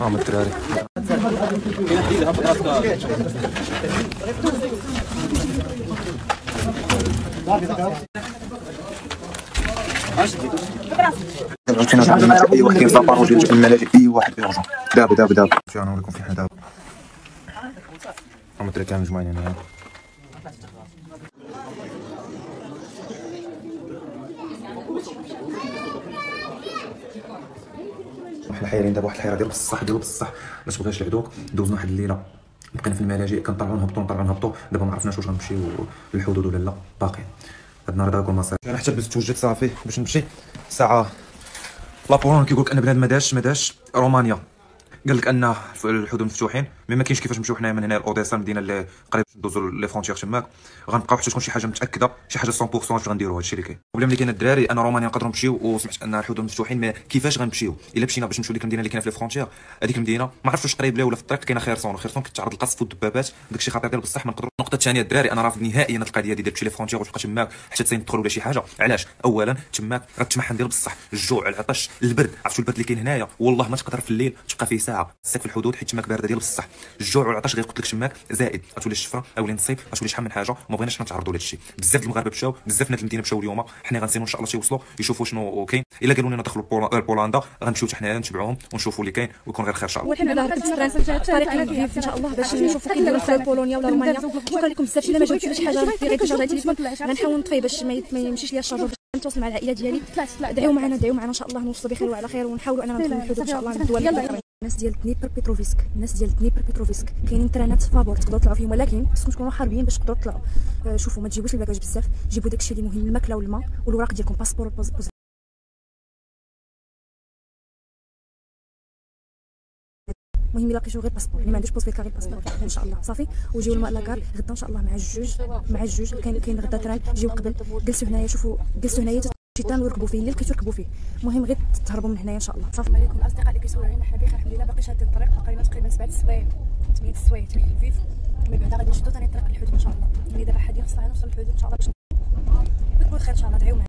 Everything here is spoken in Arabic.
آه من الدراري فهمتينا دابا الملجا اي واحد كاين في لاباروج ديال الملاجئ اي واحد دابا دابا دابا نوريكم فين حنا دابا هما الدراري كامل مجموعين هنايا واحد الحيرين دابا واحد الحيرة ديال بصح ديال بصح. ما تبغيش العدوك دوزنا واحد الليلة. بقينا في الملاجئ كنطلعوا نهبطوا نطلعوا نهبطوا. دابا ما عرفناش واش غنمشيو للحدود ولا لا. باقيين هاد النهار هذا كون مصير أنا حتى لبست توجد صافي باش نمشي. ساعه لابورون كيقول لك أن بنادم ما داش ما داش. رومانيا. قال لك ان الحدود مفتوحين؟ مي ما كاينش كيفاش نمشيو حنايا من هنا لاوديسا المدينة اللي قريب ندوزو لي فرونتيير تماك غنبقاو حتى تكون شي حاجة متأكدة شي حاجة 100% اش غنديروا هادشي اللي كاين. البروبليم اللي كاين الدراري أنا رومانيا نقدروا نمشيو وسمعت أن الحدود مفتوحين مي كيفاش غنمشيو؟ إلا مشينا باش نمشيو ديك المدينة اللي كاينة في لي فرونتيير هذيك المدينة ما عرفتش واش قريب لها ولا في الطريق كاينة خيرسون. خيرسون كتعرض للقصف والدبابات داكشي خطير ديال بصح ما نقدروا النقطه الثانية الدراري أنا رافض نهائيا هاد القضية ديال تمشي les frontières وتبقى تماك حتى تسين تدخل ولا شي حاجة. علاش؟ اولا تماك غتمحن ديال بصح الجوع العطش البرد. عرفتوا البرد اللي كاين هنايا؟ والله ما تقدر في الليل تبقى فيه ساعة. في الحدود حيت تماك باردة ديال بصح. الجوع والعطش غيقتلك تماك زائد. غتولي الشفرة غتولي نصيب غتولي شحال من حاجة. وما بغيناش نتعرضوا لهادشي. بزاف المغاربة مشاو بزاف ناس المدينة مشاو اليوم. حنا غنسينو إن شاء الله تيوصلوا يشوفوا شنو كاين. إلا قالوا لنا دخلوا بولا- بولندا غنمشيو حتى حنايا نتبعوهم ونشوفوا اللي كاين ويكون غير خير إن شاء الله. والحين على هذا الطريق إن شاء الله باش نشوفوا كيديروا في بولونيا ولا رومانيا شكرا لكم بزاف إلا ما جاوبتش حاجة في غير تشغل التليفون. غنحاول نطفي باش ما ما يمشيش ليا ال chargeur باش نتواصل مع العائلة ديالي. دعيو معنا دعيو معنا. إن شاء الله نوصلوا بخير وعلى خير ونحاولوا أننا ندخلوا الحدود إن شاء الله. الاخرى الناس ديال دنيبر بيتروفيسك الناس ديال دنيبر بيتروفيسك كاينين ترانات فابور تقدروا تطلعوا فيهم ولكن خصكم تكونوا حربيين باش تقدروا تطلعوا آه، شوفوا ما تجيبوش ال bagages بزاف. جيبوا داكشي اللي مهم الماكلة والماء والوراق ديالكم passeport باز- المهم إلا غير باسبور. اللي ما عندوش بوسفيت غير باسبور. إن شاء الله. صافي؟ وجيو الم- لاكار. غدا إن شاء الله مع الجوج مع الجوج. كاين كاين غدا تران. جيو قبل. جلسوا هنايا شوفوا. جلسوا هنايا الشيطان وركبوا فيه اللي لقيتو ركبوا فيه المهم غير تهربوا من هنايا ان شاء الله السلام عليكم الاصدقاء اللي علينا حنا بخير الحمد لله باقي شادين الطريق بقينا تقريبا سبعة السوايع ثمانية السوايع حتى لفيف من بعد غادي نشدو ثاني طريق الحدود ان شاء الله اللي دابا حادين خصنا نوصل للحدود ان شاء الله باش نكون خير ان شاء الله دعيو معنا